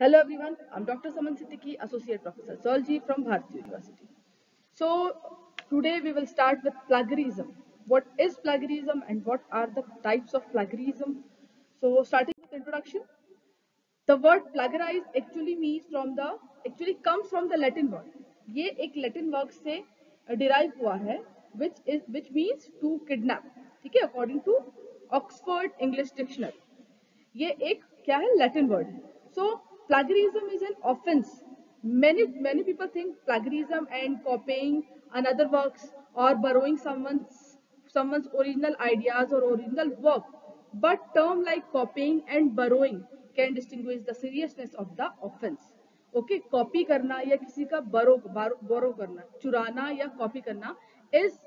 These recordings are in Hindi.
Hello everyone, I'm Dr. Saman Siddiqui, Associate Professor Zoology from Bharati University. So today we will start with plagiarism. What is plagiarism and what are the types of plagiarism? So starting with introduction, the word plagiarize actually means from the actually comes from the Latin word. ये एक Latin word से derive हुआ है which is which means to kidnap. ठीक है according to Oxford English Dictionary. ये एक क्या है Latin word है. So plagiarism is an offense. Many many people think plagiarism and copying another works or borrowing someone's someone's original ideas or original work. But term like copying and borrowing can distinguish the seriousness of the offense. okay, copy करना या किसी का बरो बोरो करना चुराना या कॉपी करना is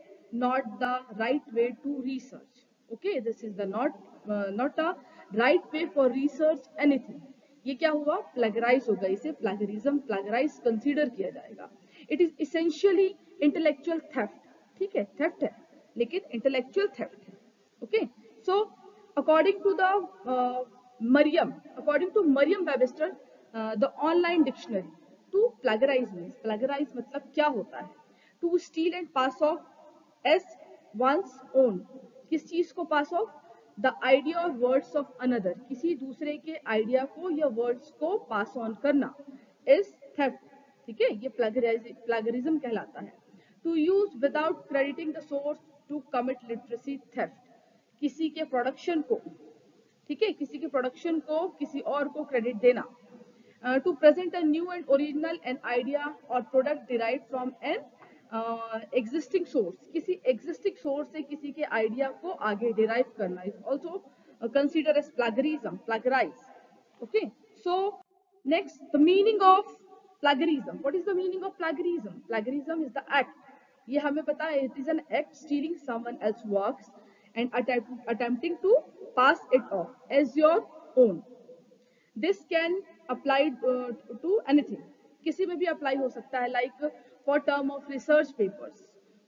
not the right way to research okay this is the not not a right way for research anything ये क्या हुआ? प्लेगराइज होगा इसे प्लेगरिज्म प्लेगराइज कंसीडर किया जाएगा। It is essentially intellectual theft ठीक है? थेफ्ट है, लेकिन इंटेलेक्चुअल थेफ्ट है। Okay so according to the Merriam according to Merriam Webster the online dictionary to plagiarize means plagiarize मतलब क्या होता है? To steal and pass off as one's own किस चीज़ को पास ऑफ़ द आइडिया और वर्ड्स ऑफ़ अनदर किसी दूसरे के आइडिया को या वर्ड्स को पास ऑन करना इज़ थेफ्ट ठीक है? ये प्लेगरिज्म कहलाता है। To use without crediting the source to commit literacy theft किसी के प्रोडक्शन को, ठीक है? किसी के प्रोडक्शन को किसी और को क्रेडिट देना। To present a new and original an idea और product derive from an existing source किसी एग्जिस्टिंग सोर्स से किसी के आइडिया को आगे डिराइव करना is also consider as plagiarism plagiarize okay so next the meaning of plagiarism what is the meaning of plagiarism plagiarism is the act ये हमें पता है it is an act stealing someone else works and attempting to pass it off as your own this can apply to anything किसी में भी अप्लाई हो सकता है like like, for term of research papers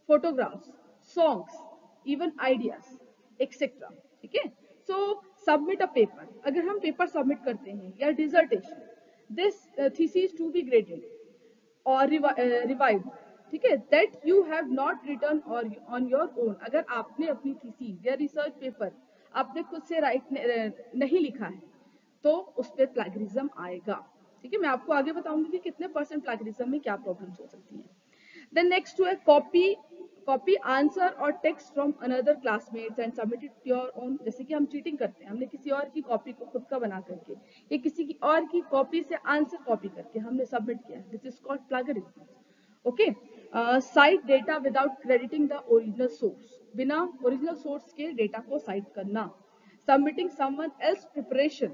photographs songs even ideas etcetera ठीक है? सो सबमिट अ पेपर अगर हम पेपर सबमिट करते हैं, या dissertation this thesis to be graded और रिवाइव ठीक है? That you have not return और ऑन योर ओन अगर आपने अपनी थीसिस या रिसर्च पेपर आपने खुद से राइट नहीं लिखा है तो उस पर प्लेगरिज्म आएगा। ठीक है मैं आपको आगे बताऊँगी कि कितने परसेंट प्लेगरिज्म में क्या प्रॉब्लम्स हो सकती हैं। देन नेक्स्ट टू है कॉपी कॉपी आंसर और text from another classmates and submitted your own जैसे कि हम चीटिंग करते हैं हमने किसी और की कॉपी को खुद का बना करके या किसी की और की कॉपी से आंसर कॉपी करके हमने सबमिट किया this is called plagiarism okay cite data without crediting the original source बिना ओरिजिनल सोर्स के डेटा को साइट करना। Submitting someone else preparation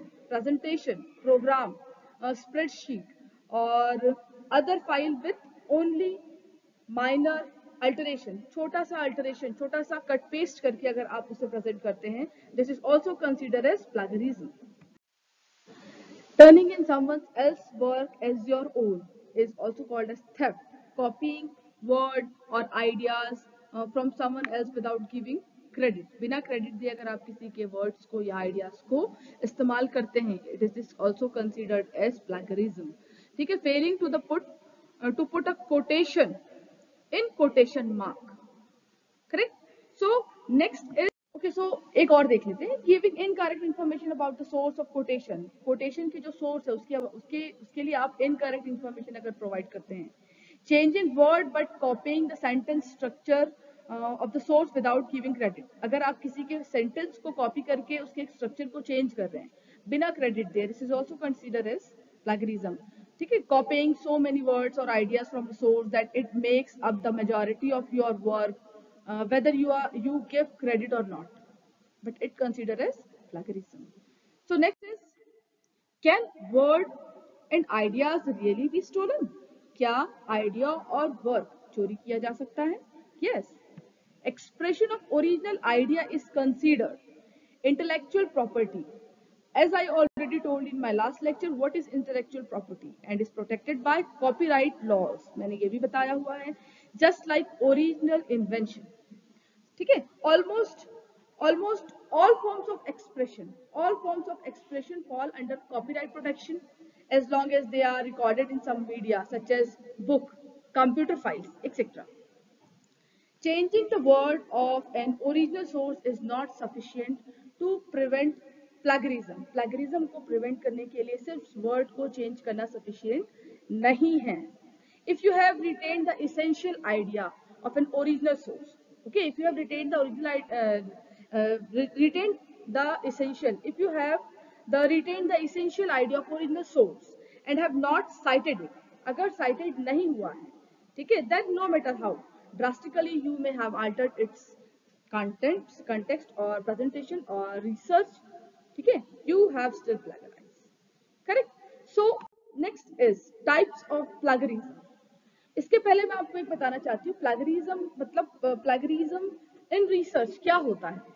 program, a spreadsheet or other file with only minor alteration छोटा सा अल्टरेशन छोटा सा कट पेस्ट करके अगर आप उसे प्रेजेंट करते हैं this is also consider as plagiarism turning in someone else work as your own is also called as theft copying word और ideas from someone else without giving credit बिना क्रेडिट दिए अगर आप किसी के वर्ड्स को या आइडियाज़ को इस्तेमाल करते हैं it is also considered as plagiarism ठीक है failing to the put to put a quotation in quotation mark correct so next is okay so एक और देख लेते हैं giving incorrect information about the source of quotation quotation की जो सोर्स है, उसके उसके उसके लिए आप इनकरेक्ट इन्फॉर्मेशन अगर प्रोवाइड करते हैं। Changing word but copying the sentence structure of the source without giving credit अगर आप किसी के सेंटेंस को कॉपी करके उसके स्ट्रक्चर को चेंज कर रहे हैं, बिना credit they this is also consider as plagiarism ठीक है? कॉपिंग सो मेनी वर्ड्स और ideas from source that it makes up the majority of your work whether you are you give credit और not but it consider as plagiarism so next is can word and ideas really be stolen क्या आइडिया और वर्क चोरी किया जा सकता है? Yes. expression of original idea is considered intellectual property. As I already told in my last lecture, what is intellectual property and is protected by copyright laws. मैंने ये भी बताया हुआ है just like original invention. ठीक है almost almost all forms of expression all forms of expression fall under copyright protection as long as they are recorded in some media such as book, computer files, etc. Changing the word of an original source is not sufficient to prevent plagiarism. Plagiarism को prevent करने के लिए सिर्फ़ word को change करना sufficient नहीं है. If you have retained the essential idea of an original source, okay, if you have retained the original, uh, uh, retained the essential, if you have the retained the essential idea of original source and have not cited it, अगर cited नहीं हुआ है, ठीक है, then no matter how drastically you may have altered its contents, context or presentation or research है you have still plagiarize correct so next is types of plagiarism इसके पहले मैं आपको एक बताना चाहती हूँ प्लैगरिज्म मतलब प्लैगरिज्म इन रिसर्च क्या होता है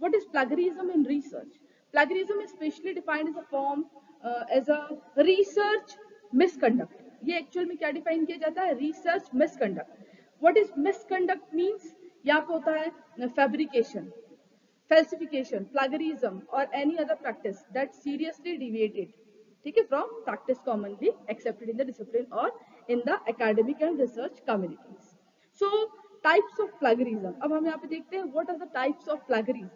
what is plagiarism in research plagiarism is specially defined as a form uh, as a research misconduct ये एक्चुअल में क्या डिफाइन किया जाता है research misconduct what is misconduct means यहाँ पे होता है फेब्रिकेशन फेल्सिफिकेशन प्लागरिज्म और any other practice that seriously deviated ठीक है from practice commonly accepted in the discipline और in the academic and research communities so types of plagiarism अब हम यहाँ पे देखते हैं what are the types of plagiarism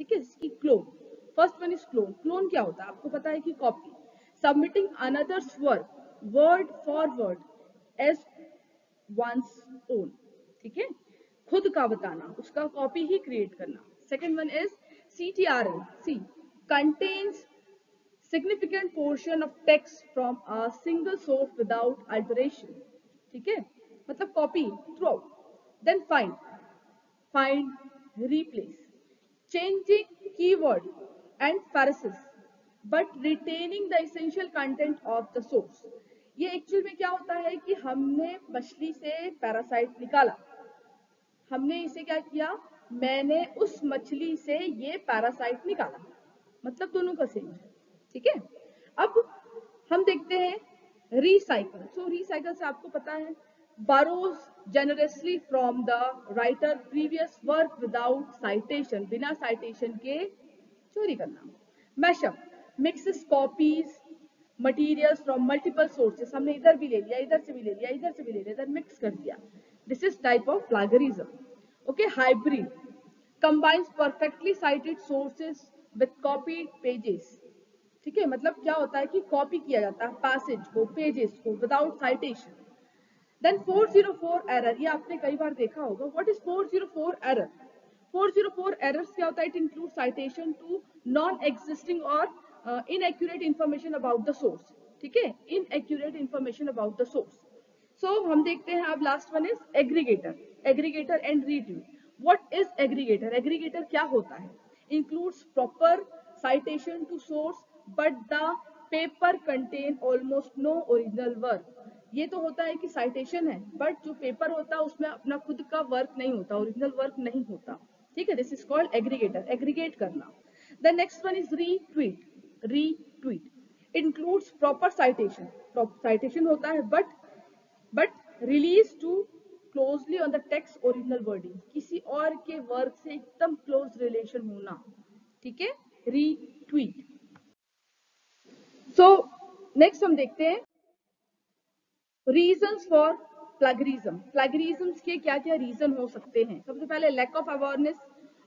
ठीक है, इसकी clone first one is clone clone क्या होता है? आपको पता है कि copy submitting another's work word for word as one's own ठीक है? खुद का बताना, उसका कॉपी ही क्रिएट करना। Second one is C T R N C contains significant portion of text from a single source without alteration ठीक है? मतलब copy throughout then find find replace changing key word and phrases but retaining the essential content of the source ये एक्चुअल में क्या होता है कि हमने मछली से पैरासाइट निकाला। हमने इसे क्या किया? मैंने उस मछली से ये पैरासाइट निकाला। मतलब दोनों का सेम है। ठीक है? अब हम देखते हैं रिसाइकल सो रिसाइकल से आपको पता है borrows generously from the writer previous work without citation बिना साइटेशन के चोरी करना। Mashup mixes copies materials from multiple sources हमने इधर भी ले लिया, इधर से भी ले लिया, इधर से भी ले लिया, इधर मिक्स कर दिया। This is type of plagiarism okay, hybrid. Combines perfectly cited sources with copied pages. ठीक है मतलब क्या होता है कि कॉपी किया जाता है पैसेज को पेजेस को विदाउट साइटेशन देन 404 एरर ये आपने कई बार देखा होगा। व्हाट इज़ 404 एरर 404 एरर्स क्या होता है? It include citation to non existing और inaccurate information about the source ठीक है? Inaccurate information about the source so हम देखते हैं अब last one is aggregator aggregator and retweet what is aggregator aggregator क्या होता है? Includes proper citation to source, but the paper contain almost no original work. ये तो होता है कि साइटेशन है बट जो पेपर होता है उसमें अपना खुद का वर्क नहीं होता ओरिजिनल वर्क नहीं होता. ठीक है? This is called aggregator aggregate करना. The next one is retweet retweet includes proper citation citation होता है but but relies too closely on the text original wording किसी और के वर्क से एकदम क्लोज रिलेशन होना। ठीक है? रीट्वीट सो नेक्स्ट हम देखते हैं। रीजन फॉर प्लगरिज्म प्लगरिज्म के क्या क्या रीजन हो सकते हैं? सबसे पहले lack of awareness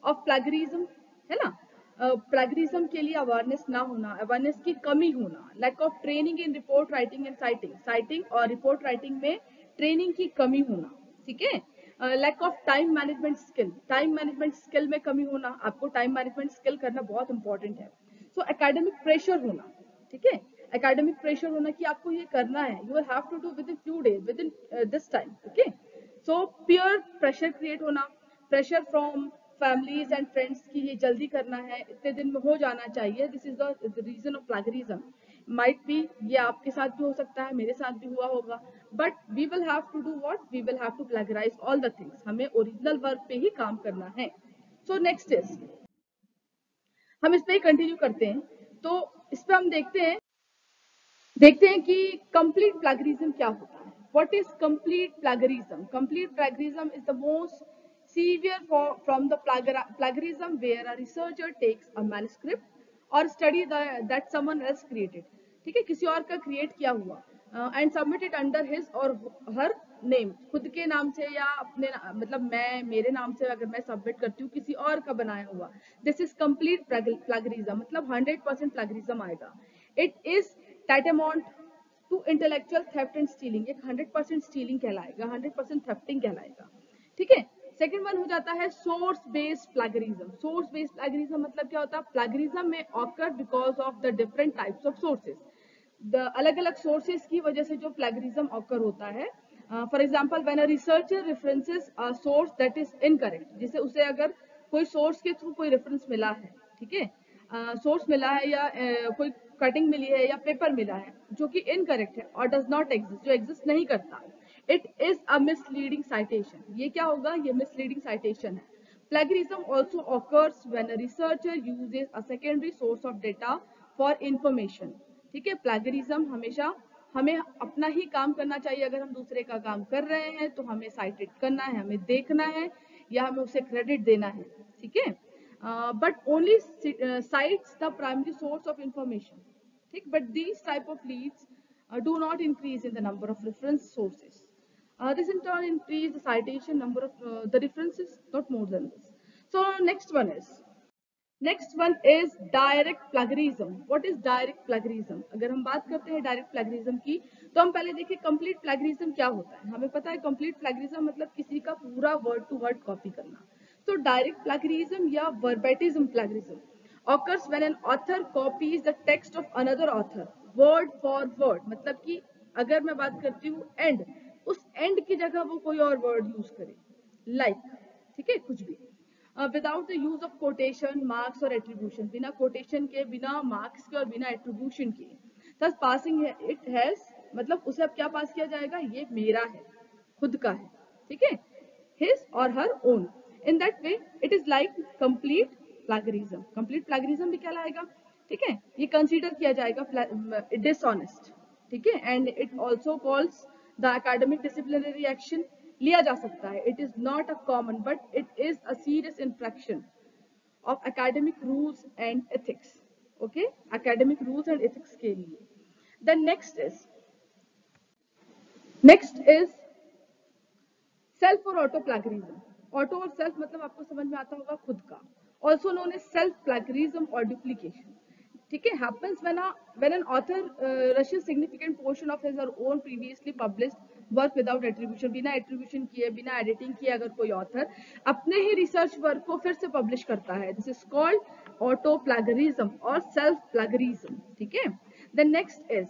of plagiarism है ना? प्लगरिज्म के लिए अवेयरनेस ना होना अवेयरनेस की कमी होना lack of training in report writing and citing citing और रिपोर्ट राइटिंग में ट्रेनिंग की कमी होना, ठीक है? Lack of time management skill time management skill में कमी होना, आपको टाइम मैनेजमेंट स्किल करना बहुत इंपॉर्टेंट है। सो एकेडमिक प्रेशर होना, ठीक है? एकेडमिक प्रेशर होना कि आपको ये करना है you will have to do within few days within this time okay so peer pressure create होना pressure from families and friends की ये जल्दी करना है, इतने दिन में हो जाना चाहिए। This is the reason of plagiarism might be ये आपके साथ भी हो सकता है, मेरे साथ भी हुआ होगा। But we will have to do what we will have to plagiarize all the things हमें ओरिजिनल वर्क पे ही काम करना है। सो नेक्स्ट इज़ हम इस पे ही कंटिन्यू करते हैं। तो इस पे हम देखते हैं देखते हैं कि कंप्लीट प्लैगरिज्म क्या होता है। What is complete plagiarism complete plagiarism is the most severe for, from the plagiarism where a researcher takes a manuscript or study the, that someone else created. ठीक है? किसी और का क्रिएट किया हुआ and submit it under his और हर नेम खुद के नाम से या अपने मतलब मैं मेरे नाम से अगर मैं सबमिट करती हूँ किसी और का बनाया हुआ। दिस इज़ कंप्लीट प्लगरिज्म मतलब 100 परसेंट प्लगरिज्म आएगा। It is testament to intellectual theft and stealing एक 100 परसेंट स्टीलिंग कहलाएगा 100 परसेंट थेफ्टिंग कहलाएगा। ठीक है? सेकेंड वन हो जाता है source based plagiarism source based plagiarism मतलब क्या होता है? प्लगरिज्म में occur because of the different types of sources the अलग अलग सोर्सेज की वजह से जो प्लगरिज्म ऑकर होता है for example when a researcher references a source that is incorrect जिसे उसे अगर कोई सोर्स के थ्रू कोई रेफरेंस मिला है ठीक है? सोर्स मिला है या uh, कोई कटिंग मिली है या पेपर मिला है जो कि इनकरेक्ट है और डज नॉट एग्जिस्ट जो एग्जिस्ट नहीं करता it is a misleading citation ये क्या होगा? ये मिसलीडिंग साइटेशन है। Plagiarism also occurs when a researcher uses a secondary source of data for information. ठीक है? प्लेगरिज्म हमेशा हमें अपना ही काम करना चाहिए। अगर हम दूसरे का काम कर रहे हैं तो हमें साइटेड करना है, हमें देखना है, या हमें उसे क्रेडिट देना है। ठीक है? But only cites the primary source of information ठीक? But these type of leads do not increase in the number of reference sources Uh, this in turn increase the citation number of uh, the differences, not more than this. So next one is, next one is direct plagiarism. What is direct plagiarism? अगर हम बात करते हैं direct plagiarism की, तो हम पहले देखिए complete plagiarism क्या होता है? हमें पता है complete plagiarism मतलब किसी का पूरा word to word copy करना. So direct plagiarism या verbatim plagiarism occurs when an author copies the text of another author word for word. मतलब कि अगर मैं बात करती हूँ end उस एंड की जगह वो कोई और वर्ड यूज़ करे। लाइक like, ठीक है? कुछ भी। Without the use of quotation marks और एट्रीब्यूशन बिना कोटेशन के बिना मार्क्स के और बिना एट्रीब्यूशन के। थस पासिंग इट हैज़ मतलब उसे अब क्या पास किया जाएगा? ये मेरा है खुद का है ठीक है? हिज और her own in that way it is like complete plagiarism complete plagiarism भी कहलाएगा ठीक है? ये कंसीडर किया जाएगा डिसऑनेस्ट ठीक है? And it also calls the academic disciplinary action लिया जा सकता है। It is not a common but it is a serious infraction of academic rules and ethics okay academic rules and ethics के लिए। Then next is next is self or auto plagiarism auto or self मतलब आपको समझ में आता होगा खुद का। Also known as self plagiarism or duplication ठीक है happens when when an author rushes significant portion of his or own previously published work without attribution बिना एट्रीब्यूशन किए, बिना एडिटिंग किए अगर कोई ऑथर अपने ही रिसर्च वर्क को फिर से पब्लिश करता है this is called auto plagiarism or self plagiarism ठीक है? The next is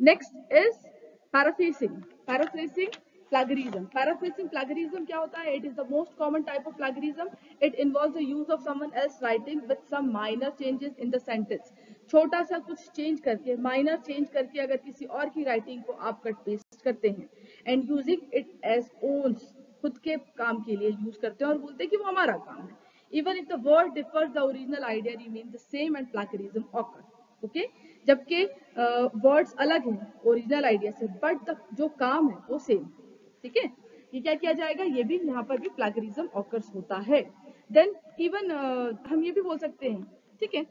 next is paraphrasing paraphrasing plagiarism. Paraphrasing plagiarism क्या होता है? It is the most common type of plagiarism. It involves the use of someone else writing with some minor changes in the sentence. छोटा सा कुछ चेंज करके माइनर चेंज करके अगर किसी और की राइटिंग को आप कट पेस्ट करते हैं and using it as one's खुद के काम के लिए यूज़ करते हैं और बोलते हैं कि वो हमारा काम है। Even if the word differs the original idea remain the same and plagiarism occur okay जबकि वर्ड्स uh, अलग हैं ओरिजिनल आइडिया से बट जो काम है वो सेम है ठीक है? ये क्या किया जाएगा? ये भी यहाँ पर भी प्लागरिज्म ऑकर्स होता है। देन इवन uh, हम ये भी बोल सकते हैं ठीक है?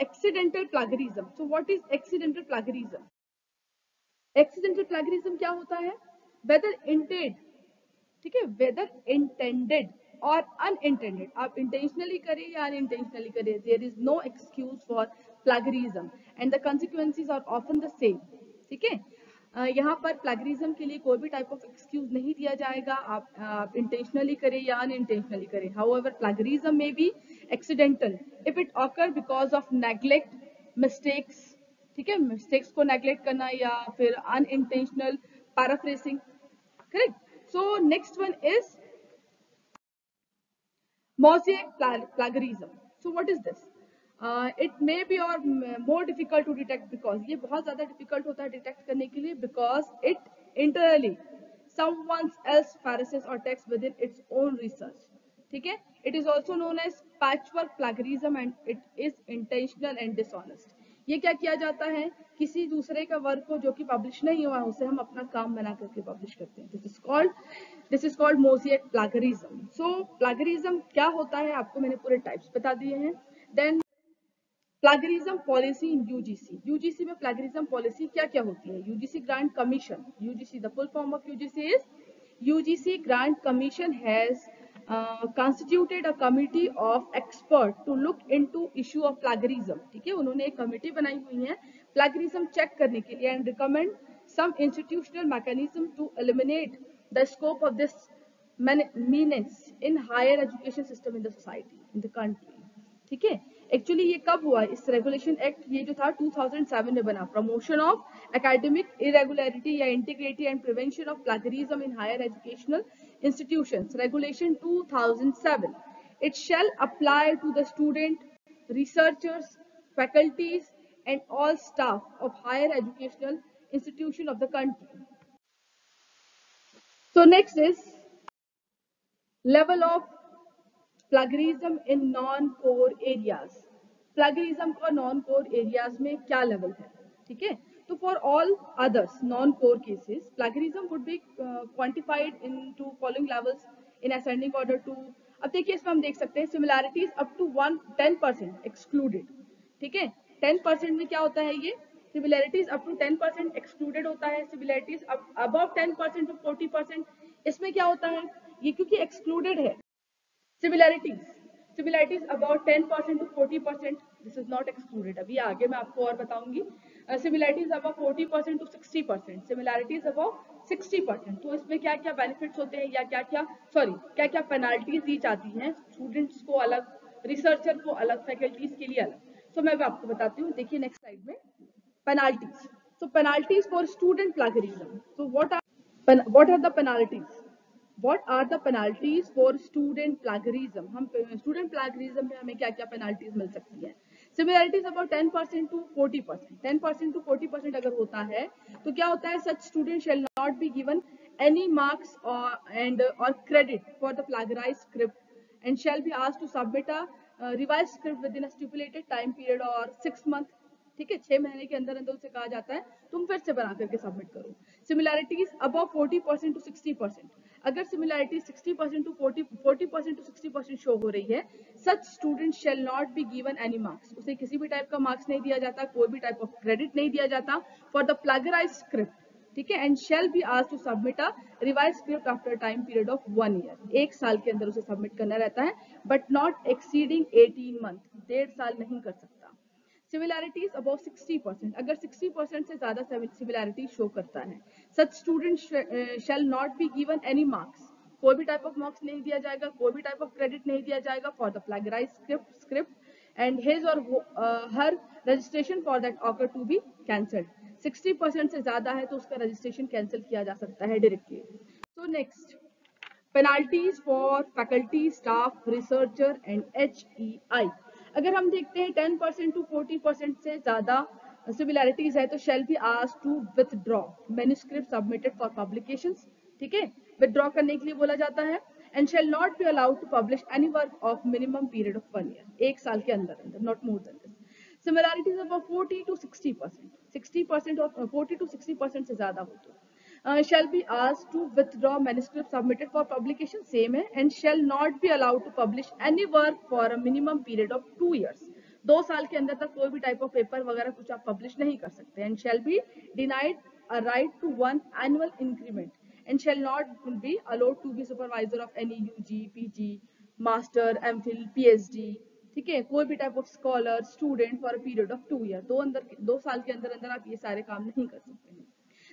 Accidental plagiarism so what is accidental plagiarism accidental plagiarism क्या होता है? वेदर इंटेड ठीक है? वेदर इंटेंडेड और अनइंटेंडेड आप इंटेंशनली करें या अनइंटेंशनली करें there is no excuse for plagiarism and the consequences are often the same ठीक है? यहाँ पर प्लेगरिज्म के लिए कोई भी टाइप ऑफ़ एक्सक्यूज नहीं दिया जाएगा। आप, आप इंटेंशनली करें या अन इंटेंशनली करें। हाउ एवर प्लेगरिज्म में भी accidental if it occur because of neglect mistakes ठीक है? मिस्टेक्स को नेग्लेक्ट करना या फिर unintentional paraphrasing correct so next one is mosaic plagiarism. So what is this? It may be और more difficult to detect because ये बहुत ज़्यादा डिफ़िकल्ट होता है डिटेक्ट करने के लिए because it internally someone's else phrases or text within its own ठीक है? It is also known as patchwork plagiarism and it is intentional and dishonest. ये क्या किया जाता है? किसी दूसरे का वर्क को जो कि पब्लिश नहीं हुआ है उसे हम अपना काम बना करके पब्लिश करते हैं। This is called this is called mosaic plagiarism so plagiarism क्या होता है? आपको मैंने पूरे टाइप्स बता दिए हैं। Then plagiarism policy in UGC UGC में प्लागरिज्म पॉलिसी क्या क्या होती है? UGC grant commission UGC the full form of UGC is UGC grant commission has constituted a committee of expert to look into issue of plagiarism ठीक है? उन्होंने एक कमिटी बनाई हुई है प्लेगरिज्म चेक करने के लिए and recommend some institutional mechanism to eliminate the scope of this menace in higher education system in the society in the country ठीक है? एक्चुअली ये कब हुआ? इस रेगुलेशन एक्ट ये जो था 2007 में बना। प्रमोशन ऑफ़ एकेडमिक इरेगुलरिटी या integrity and prevention of plagiarism in higher educational institutions regulation 2007 it shall apply to the student researchers faculties and all staff of higher educational institution of the country so next is level of plagiarism in non core areas plagiarism का नॉन कोर एरियाज़ में क्या लेवल है? ठीक है? तो for all others non core cases plagiarism would be quantified into following levels in ascending order to अब देखिए, इसमें हम देख सकते हैं similarities up to one ten percent excluded ठीक है? टेन परसेंट में क्या होता है ये? Similarities up to ten percent excluded होता है। Similarities above ten percent to forty percent इसमें क्या होता है? ये क्योंकि एक्सक्लूडेड है। Similarities similarities about 10 percent to 40 percent this is not excluded अभी आगे मैं आपको और बताऊँगी। Similarities about 40 percent to 60 percent similarities about 60 percent तो इसमें क्या क्या बेनिफिट्स होते हैं या क्या क्या सॉरी क्या क्या पेनाल्टीज दी जाती हैं? स्टूडेंट्स को अलग रिसर्चर को अलग फैकल्टीज के लिए अलग। सो so, मैं आपको बताती हूँ। देखिए नेक्स्ट स्लाइड में। Penalties so penalties for student plagiarism. So what are what are the penalties? What are the penalties for student plagiarism हम स्टूडेंट प्लागरिज्म में हमें क्या क्या पेनाल्टीज मिल सकती है? Similarities about 10% percent to forty percent ten percent to forty percent अगर होता है तो क्या होता है? Such student shall not be given any marks and or credit for the plagiarise script and shall be आज to submit a revise script within stipulated time period और सिक्स मंथ ठीक है? छह महीने के अंदर अंदर उसे कहा जाता है। तुम फिर से बना करके सबमिट करो। Similarities about forty percent to sixty percent अगर similarity 60 percent to 40 40 percent to 60 percent show हो रही है such student shall not be given any marks उसे किसी भी टाइप का मार्क्स नहीं दिया जाता, कोई भी टाइप ऑफ़ क्रेडिट नहीं दिया जाता फॉर द प्लगराइज स्क्रिप्ट ठीक है? एंड शेल बी आज to submit a revise script after time period of one year एक साल के अंदर उसे सबमिट करना रहता है बट नॉट एक्सीडिंग 18 मंथ डेढ़ साल नहीं कर सकता। सिमिलैरिटीज अबाउट 60 परसेंट अगर 60 परसेंट से ज़्यादा सिमिलैरिटी शो करता है such student shall not be given any marks कोई भी टाइप ऑफ़ मार्क्स नहीं दिया जाएगा, कोई भी टाइप ऑफ़ क्रेडिट नहीं दिया जाएगा for the plagiarise script script and his or her registration for that occur to be cancelled 60 percent से ज़्यादा है तो उसका रजिस्ट्रेशन कैंसिल किया जा सकता है directly so next penalties for faculty staff researcher and H अगर हम देखते हैं ten percent to forty percent से ज़्यादा सिमिलैरिटीज है तो shall be us to withdraw manuscript submitted for publication ठीक है? विथड्रॉ करने के लिए बोला जाता है and shall not be allowed to publish any work of minimum period of one year एक साल के अंदर अंदर not more than this similarities about 40 to 60 percent 60 percent और 40 टू 60 परसेंट से ज़्यादा हो। तो Uh, shall be asked to withdraw manuscript submitted for publication, same hai, and shall not be allowed to publish any work for a minimum period of 2 years. दो साल के अंदर तक कोई भी टाइप ऑफ़ पेपर वगैरह कुछ आप पब्लिश नहीं कर सकते and shall be denied right to one annual increment and shall not be allowed to be supervisor of any U G master M phil P H D ठीक है? कोई भी type of scholar student for a period of two year दो अंदर दो साल के अंदर अंदर आप ये सारे काम नहीं कर सकते। हैं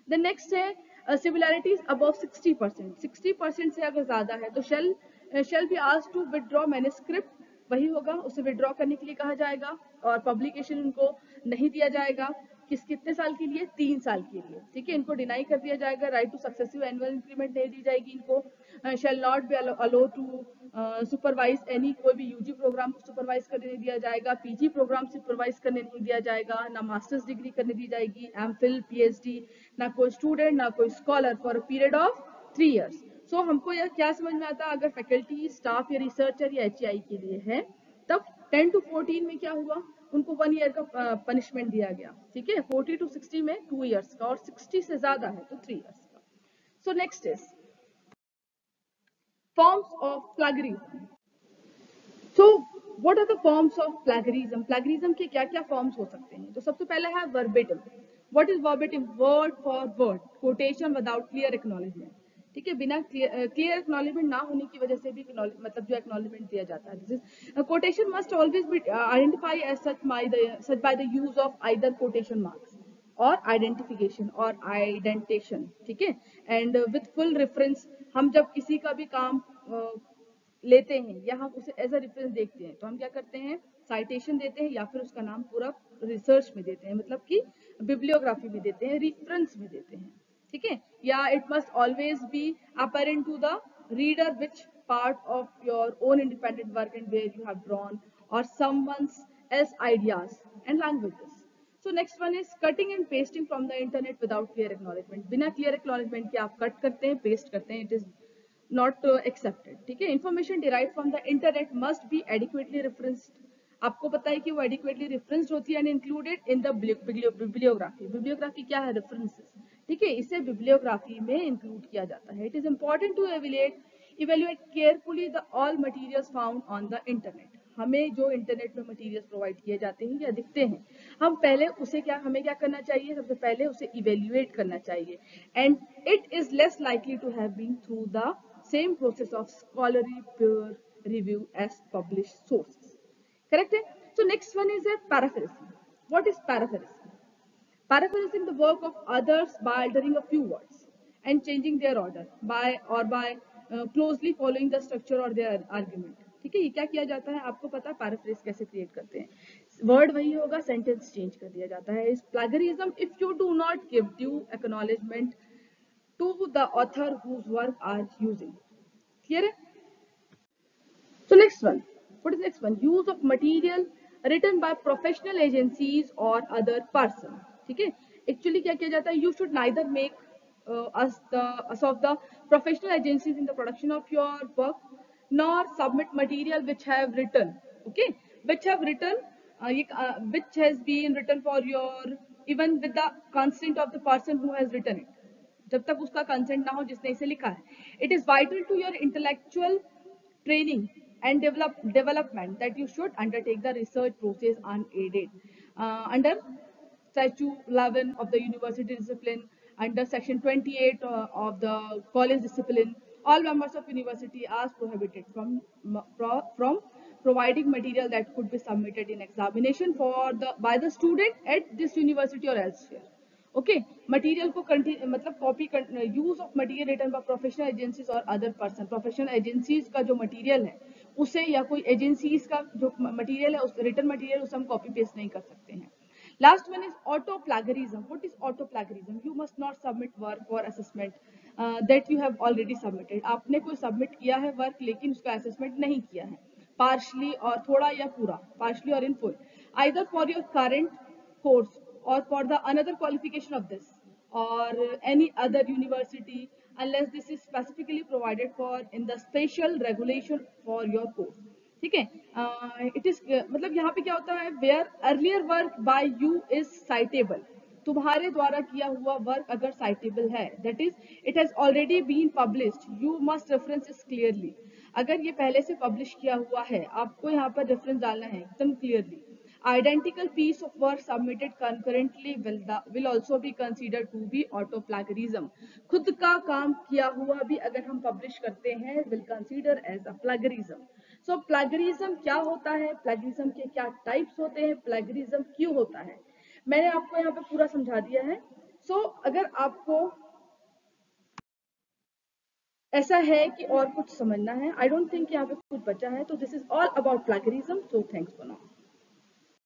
द नेक्स्ट है similarities above 60 percent sixty percent से अगर ज़्यादा है तो शेल शेल बी आज टू विदड्रॉ मैन्यूस्क्रिप्ट वही होगा, उसे विदड्रॉ करने के लिए कहा जाएगा, और पब्लिकेशन उनको नहीं दिया जाएगा. किस, कितने साल के लिए? तीन साल के लिए। ठीक है, इनको डिनाई कर दिया जाएगा right to successive annual increment नहीं दी जाएगी इनको। Shall not be allowed to supervise any कोई भी यूजी प्रोग्राम को सुपरवाइज करने नहीं दिया जाएगा पीजी प्रोग्राम सुपरवाइज करने नहीं दिया जाएगा, ना मास्टर्स डिग्री करने दी जाएगी एम फिल ना कोई स्टूडेंट ना कोई scholar for period of three years so हमको यह क्या समझ में आता अगर फैकल्टी स्टाफ या रिसर्चर या एच के लिए है टेन टू फोर्टीन में क्या हुआ? उनको वन ईयर का पनिशमेंट दिया गया। ठीक है? फोर्टी टू सिक्सटी में टू ईयर्स का और सिक्सटी से ज़्यादा है तो थ्री ईयर्स का। So next is forms of plagiarism so what are the forms of plagiarism plagiarism के क्या क्या फॉर्म्स हो सकते हैं? तो सबसे पहले है verbatim what is verbatim word for word quotation without clear acknowledgement ठीक है, बिना क्लियर एक्नॉलेजमेंट ना होने की वजह से भी मतलब जो एक्नॉलेजमेंट दिया जाता है। Quotation must always be identify as such such by the use of either quotation marks or identification or indentation ठीक है? एंड विथ फुल रेफरेंस हम जब किसी का भी काम लेते हैं या हम उसे एज अ रेफरेंस देखते हैं तो हम क्या करते हैं? साइटेशन देते हैं या फिर उसका नाम पूरा रिसर्च में देते हैं मतलब कि बिब्लियोग्राफी में देते हैं रेफरेंस में देते हैं। ठीक है? या it must always be apparent to the reader which part of your own independent work and where you have drawn or someone's else ideas and languages. So, next one is cutting and pasting from the internet without clear acknowledgement. बिना क्लियर acknowledgement के आप कट करते हैं पेस्ट करते हैं इट इज़ नॉट एक्सेप्टेड ठीक है? Information derive from the internet must be adequately referenced आपको पता है कि वो एडिक्वेटली रेफरेंस्ड होती है and included in the bibliography bibliography क्या है? रेफरेंसेस ठीक है इसे बिब्लियोग्राफी में इंक्लूड किया जाता है। It is important to evaluate evaluate carefully the all materials found on the internet हमें जो इंटरनेट में मटेरियल्स प्रोवाइड किए जाते हैं या दिखते हैं, हम पहले उसे क्या, हमें क्या करना चाहिए? सबसे पहले उसे इवेल्युएट करना चाहिए। And it is less likely to have been through the same process of scholarly peer review as published sources. Correct है? So next one is a paraphrasing what is paraphrasing paraphrasing the work of others by altering a few words and changing their order by or by uh, closely following the structure or their argument. ठीक है? ये क्या किया जाता है? आपको पता है पैराफ्रेस कैसे क्रिएट करते हैं। वर्ड वही होगा सेंटेंस चेंज कर दिया जाता है। इस plagiarism if you do not give due acknowledgement to the author whose work are using clear है? So next one what is next one use of material written by professional agencies or other person ठीक है एक्चुअली क्या किया जाता है you should neither make us the us of the professional agencies in the production of your work nor submit material which have written okay which have written uh, uh, which has been written for your even with the consent of the person who has written it जब तक उसका कंसेंट ना हो जिसने इसे लिखा है it is vital to your intellectual training develop development that you should undertake the research process unaided uh, under Statute 11 of the University Discipline, under Section 28 uh, of the College Discipline, all members of university are prohibited from, from providing material that could be submitted in examination for the by the student at this university or elsewhere. okay, material को मतलब copy use of material written by professional agencies or other person professional agencies का जो मटेरियल है उसे या कोई एजेंसीज का जो मटेरियल है उस रिटर्न मटेरियल उसे हम कॉपी पेस्ट नहीं कर सकते हैं Last one is auto plagiarism. What is auto plagiarism? You must not submit work for assessment uh, that you have already submitted. आपने कोई submit किया है work लेकिन उसका assessment नहीं किया है partially और थोड़ा या पूरा partially or in full either for your current course or for the another qualification of this or any other university unless this is specifically provided for in the special regulation for your course ठीक है? इट इज़ मतलब यहाँ पे क्या होता है? Where earlier work by you is citable तुम्हारे द्वारा किया हुआ वर्क अगर साइटेबल है that is it has already been published you must reference is clearly अगर ये पहले से पब्लिश किया हुआ है आपको यहाँ पर रेफरेंस डालना है एकदम clearly piece of work submitted concurrently will the, will also be considered to be auto खुद का काम किया हुआ भी अगर हम पब्लिश करते हैं will consider as a plagiarism. So plagiarism क्या होता है? प्लेगरिज्म के क्या टाइप्स होते हैं? प्लेगरिज्म क्यों होता है? मैंने आपको यहाँ पे पूरा समझा दिया है। सो so, अगर आपको ऐसा है कि और कुछ समझना है आई डोंट थिंक यहाँ पे कुछ बचा है तो this is all about plagiarism so thanks for now